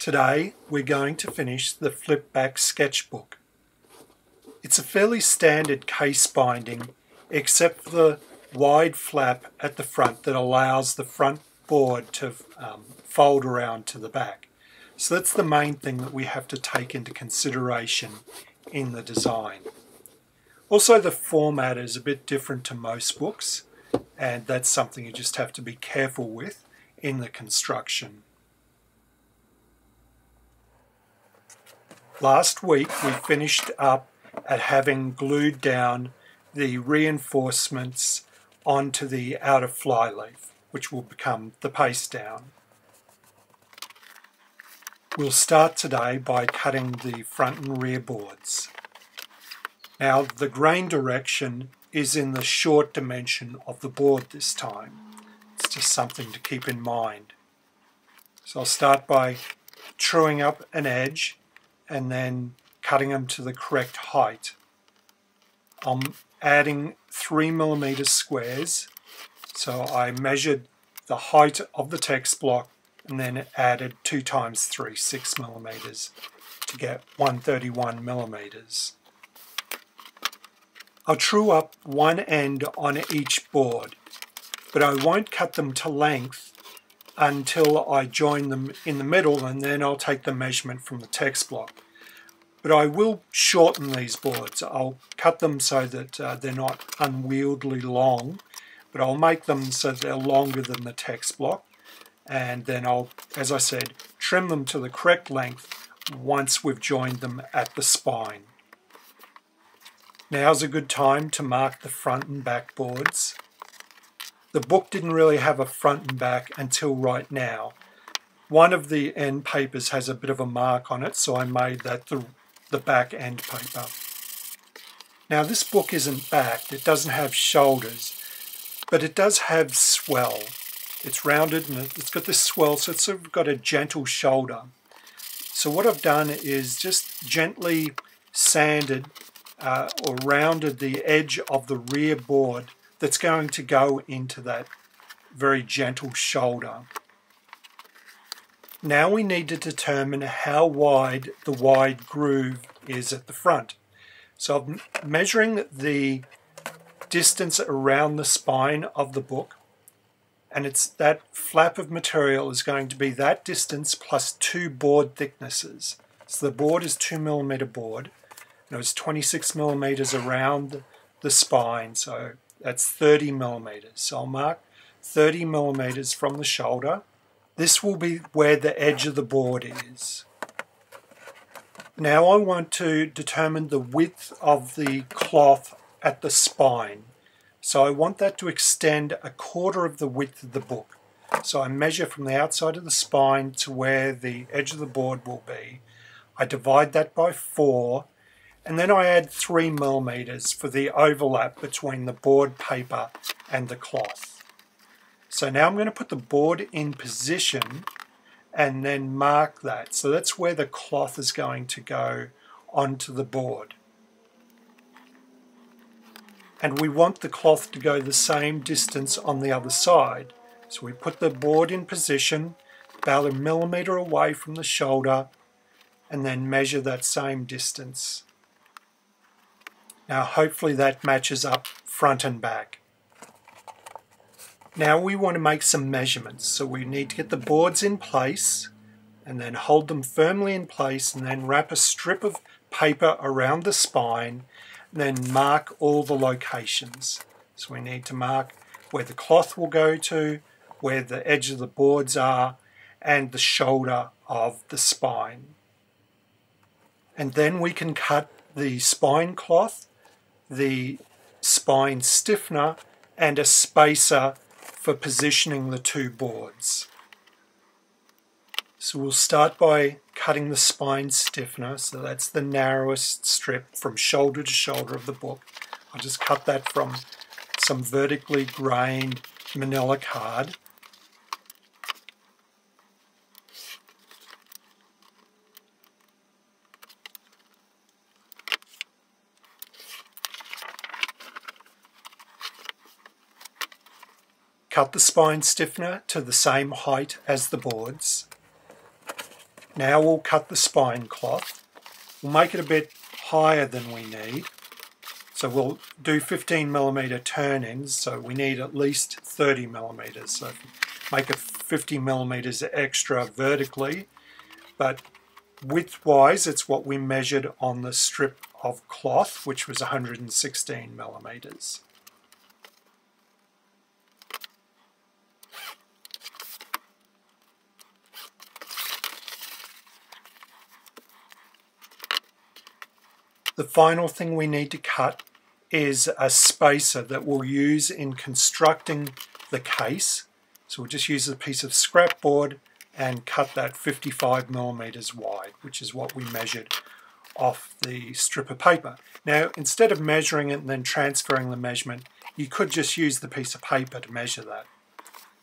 Today we're going to finish the flip back sketchbook. It's a fairly standard case binding except for the wide flap at the front that allows the front board to um, fold around to the back. So that's the main thing that we have to take into consideration in the design. Also the format is a bit different to most books and that's something you just have to be careful with in the construction. Last week we finished up at having glued down the reinforcements onto the outer flyleaf, which will become the paste down. We'll start today by cutting the front and rear boards. Now the grain direction is in the short dimension of the board this time. It's just something to keep in mind. So I'll start by truing up an edge and then cutting them to the correct height. I'm adding 3 millimeter squares. So I measured the height of the text block and then added 2 times 3, 6 millimeters to get 131 millimeters. I'll true up one end on each board, but I won't cut them to length until I join them in the middle and then I'll take the measurement from the text block. But I will shorten these boards. I'll cut them so that uh, they're not unwieldy long, but I'll make them so they're longer than the text block. And then I'll, as I said, trim them to the correct length once we've joined them at the spine. Now's a good time to mark the front and back boards. The book didn't really have a front and back until right now. One of the end papers has a bit of a mark on it, so I made that the the back end paper. Now this book isn't backed, it doesn't have shoulders, but it does have swell. It's rounded and it's got this swell, so it's sort of got a gentle shoulder. So what I've done is just gently sanded uh, or rounded the edge of the rear board that's going to go into that very gentle shoulder. Now we need to determine how wide the wide groove is at the front. So I'm measuring the distance around the spine of the book and it's that flap of material is going to be that distance plus two board thicknesses. So the board is two millimeter board and it's 26 millimeters around the spine so that's 30 millimeters. So I'll mark 30 millimeters from the shoulder this will be where the edge of the board is. Now I want to determine the width of the cloth at the spine. So I want that to extend a quarter of the width of the book. So I measure from the outside of the spine to where the edge of the board will be. I divide that by 4 and then I add 3 millimeters for the overlap between the board paper and the cloth. So now I'm going to put the board in position and then mark that. So that's where the cloth is going to go onto the board. And we want the cloth to go the same distance on the other side. So we put the board in position about a millimeter away from the shoulder and then measure that same distance. Now hopefully that matches up front and back. Now we want to make some measurements. So we need to get the boards in place and then hold them firmly in place and then wrap a strip of paper around the spine and then mark all the locations. So we need to mark where the cloth will go to, where the edge of the boards are, and the shoulder of the spine. And then we can cut the spine cloth, the spine stiffener, and a spacer for positioning the two boards. So we'll start by cutting the spine stiffener, so that's the narrowest strip from shoulder to shoulder of the book. I'll just cut that from some vertically grained manila card. Cut the spine stiffener to the same height as the boards. Now we'll cut the spine cloth. We'll make it a bit higher than we need. So we'll do 15 millimeter turn ins, so we need at least 30 millimeters. So make it 50 millimeters extra vertically, but width-wise, it's what we measured on the strip of cloth, which was 116 millimeters. The final thing we need to cut is a spacer that we'll use in constructing the case. So we'll just use a piece of scrap board and cut that 55 millimeters wide, which is what we measured off the strip of paper. Now, instead of measuring it and then transferring the measurement, you could just use the piece of paper to measure that.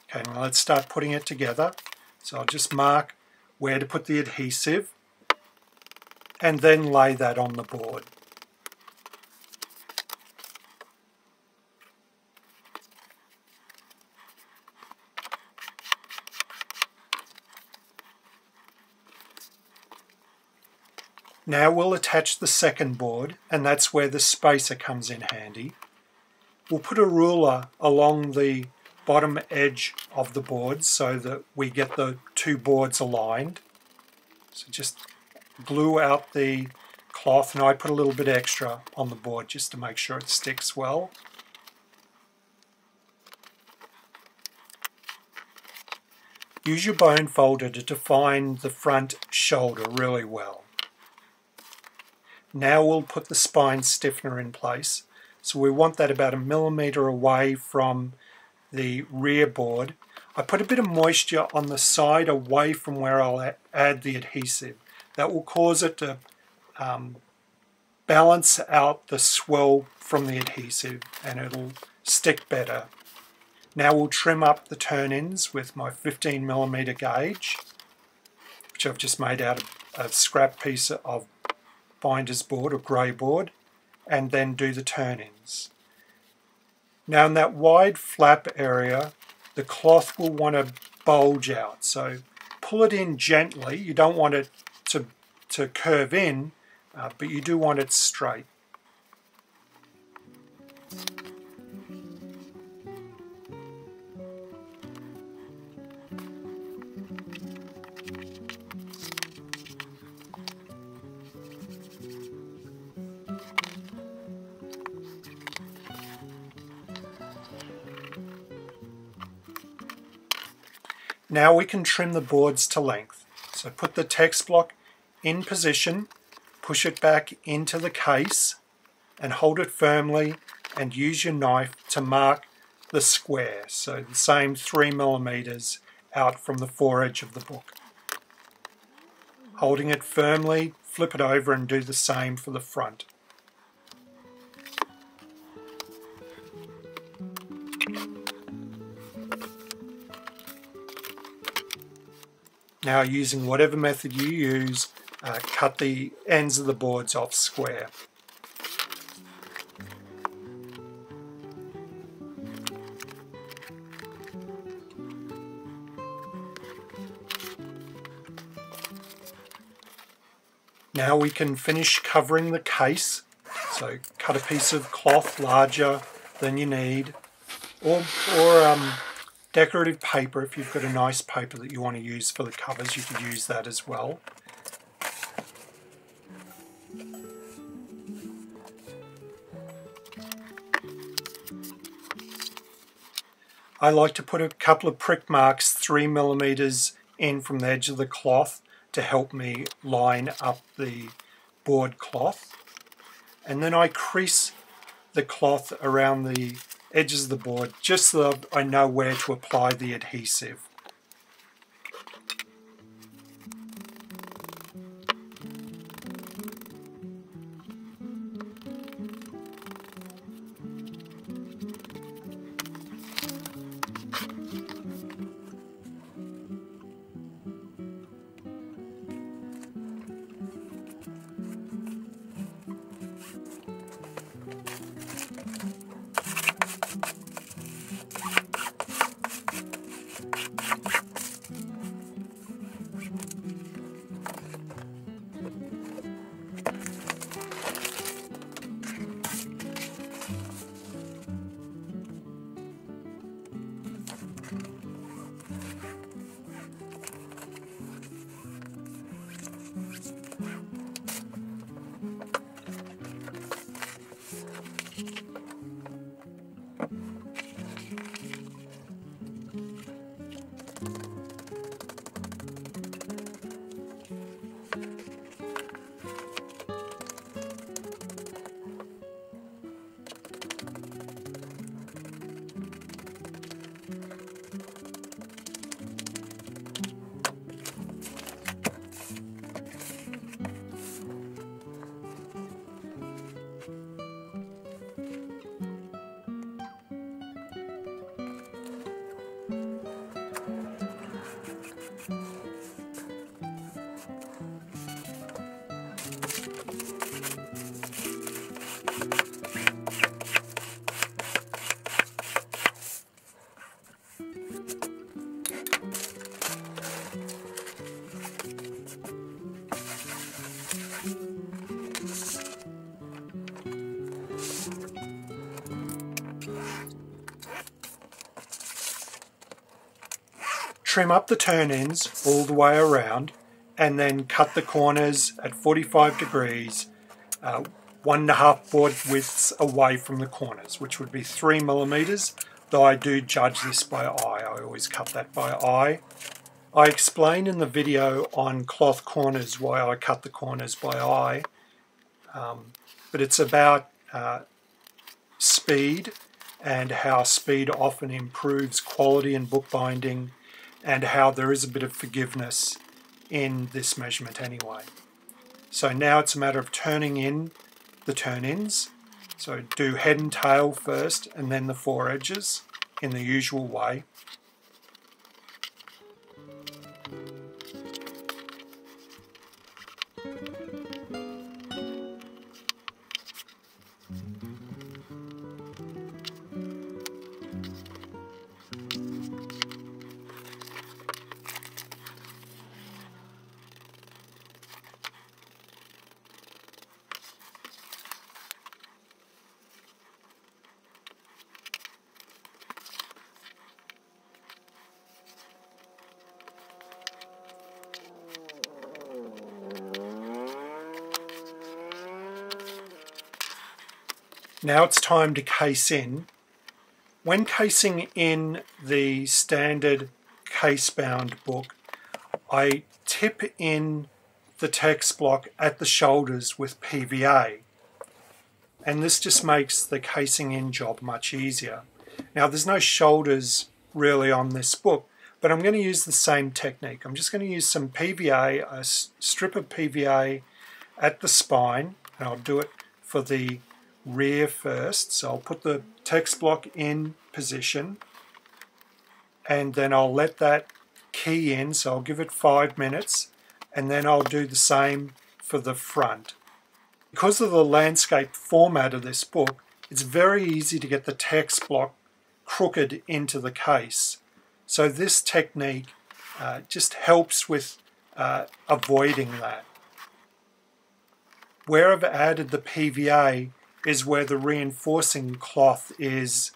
Okay, now let's start putting it together. So I'll just mark where to put the adhesive and then lay that on the board. Now we'll attach the second board and that's where the spacer comes in handy. We'll put a ruler along the bottom edge of the board so that we get the two boards aligned. So just glue out the cloth and I put a little bit extra on the board just to make sure it sticks well. Use your bone folder to define the front shoulder really well. Now we'll put the spine stiffener in place. So we want that about a millimeter away from the rear board. I put a bit of moisture on the side away from where I'll add the adhesive. That will cause it to um, balance out the swell from the adhesive and it'll stick better. Now we'll trim up the turn-ins with my 15 millimeter gauge, which I've just made out of a scrap piece of binder's board or grey board and then do the turn-ins. Now in that wide flap area the cloth will want to bulge out so pull it in gently you don't want it to, curve in uh, but you do want it straight. Now we can trim the boards to length. So put the text block in position, push it back into the case and hold it firmly and use your knife to mark the square. So the same three millimeters out from the foredge of the book. Holding it firmly, flip it over and do the same for the front. Now using whatever method you use, uh, cut the ends of the boards off square. Now we can finish covering the case. So cut a piece of cloth larger than you need or, or um, Decorative paper, if you've got a nice paper that you want to use for the covers, you could use that as well. I like to put a couple of prick marks three millimeters in from the edge of the cloth to help me line up the board cloth. And then I crease the cloth around the edges of the board just so I know where to apply the adhesive. Trim up the turn ins all the way around and then cut the corners at 45 degrees uh, one and a half board widths away from the corners which would be three millimeters though I do judge this by eye. I always cut that by eye. I explain in the video on cloth corners why I cut the corners by eye um, but it's about uh, speed and how speed often improves quality in bookbinding and how there is a bit of forgiveness in this measurement anyway. So now it's a matter of turning in the turn-ins. So do head and tail first and then the four edges in the usual way. Now it's time to case in. When casing in the standard case-bound book, I tip in the text block at the shoulders with PVA. And this just makes the casing in job much easier. Now there's no shoulders really on this book, but I'm going to use the same technique. I'm just going to use some PVA, a strip of PVA at the spine, and I'll do it for the rear first. So I'll put the text block in position and then I'll let that key in. So I'll give it five minutes and then I'll do the same for the front. Because of the landscape format of this book, it's very easy to get the text block crooked into the case. So this technique uh, just helps with uh, avoiding that. Where I've added the PVA, is where the reinforcing cloth is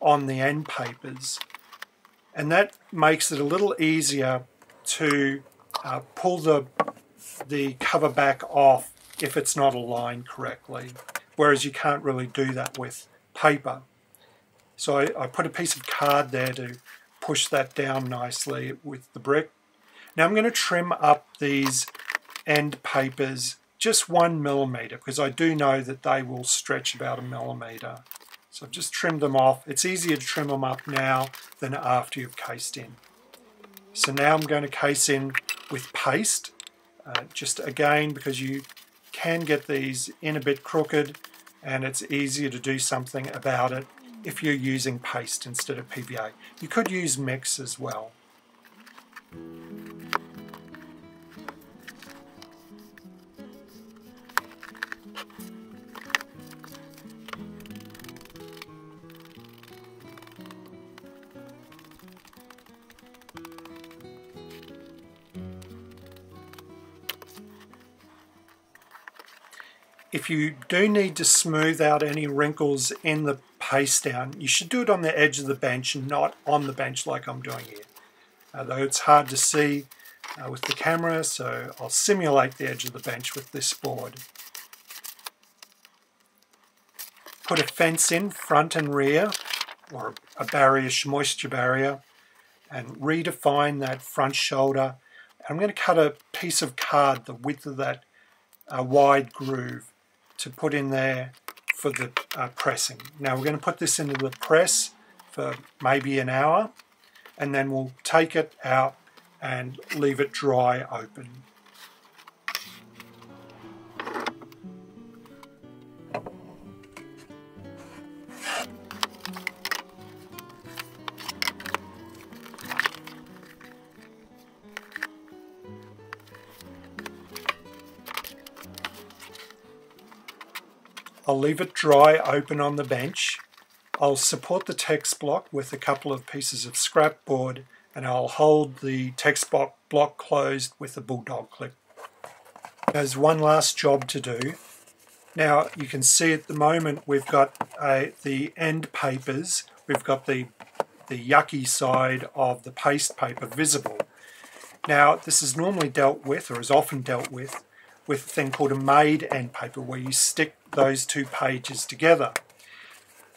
on the end papers. And that makes it a little easier to uh, pull the, the cover back off if it's not aligned correctly, whereas you can't really do that with paper. So I, I put a piece of card there to push that down nicely with the brick. Now I'm going to trim up these end papers just one millimeter because I do know that they will stretch about a millimeter. So I've just trimmed them off. It's easier to trim them up now than after you've cased in. So now I'm going to case in with paste, uh, just again because you can get these in a bit crooked and it's easier to do something about it if you're using paste instead of PVA. You could use mix as well. If you do need to smooth out any wrinkles in the paste down, you should do it on the edge of the bench and not on the bench like I'm doing here. Uh, though it's hard to see uh, with the camera, so I'll simulate the edge of the bench with this board. Put a fence in front and rear, or a barrier, moisture barrier, and redefine that front shoulder. I'm going to cut a piece of card the width of that uh, wide groove to put in there for the uh, pressing. Now we're going to put this into the press for maybe an hour and then we'll take it out and leave it dry open. I'll leave it dry open on the bench I'll support the text block with a couple of pieces of scrap board and I'll hold the text block, closed with a bulldog clip. There's one last job to do. Now you can see at the moment we've got uh, the end papers, we've got the, the yucky side of the paste paper visible. Now this is normally dealt with, or is often dealt with, with a thing called a made end paper where you stick those two pages together.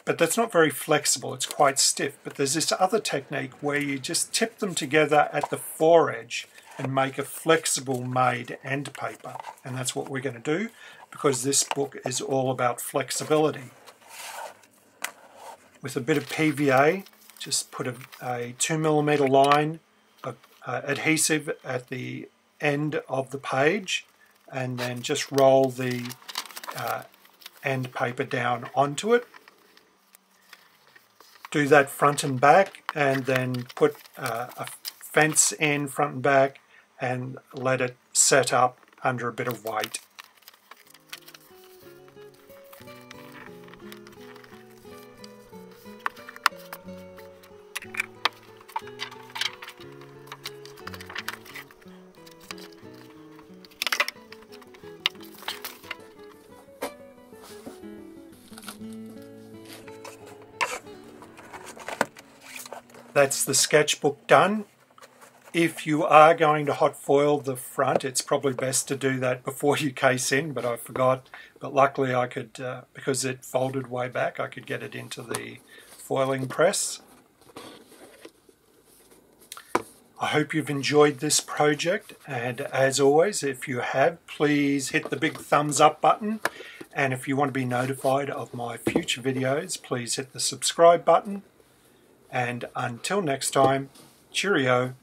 But that's not very flexible, it's quite stiff. But there's this other technique where you just tip them together at the foredge and make a flexible made end paper. And that's what we're going to do because this book is all about flexibility. With a bit of PVA, just put a, a two millimeter line of uh, adhesive at the end of the page and then just roll the uh, end paper down onto it. Do that front and back and then put uh, a fence in front and back and let it set up under a bit of weight. That's the sketchbook done. If you are going to hot foil the front, it's probably best to do that before you case in, but I forgot. But luckily I could, uh, because it folded way back, I could get it into the foiling press. I hope you've enjoyed this project and as always if you have please hit the big thumbs up button and if you want to be notified of my future videos please hit the subscribe button and until next time cheerio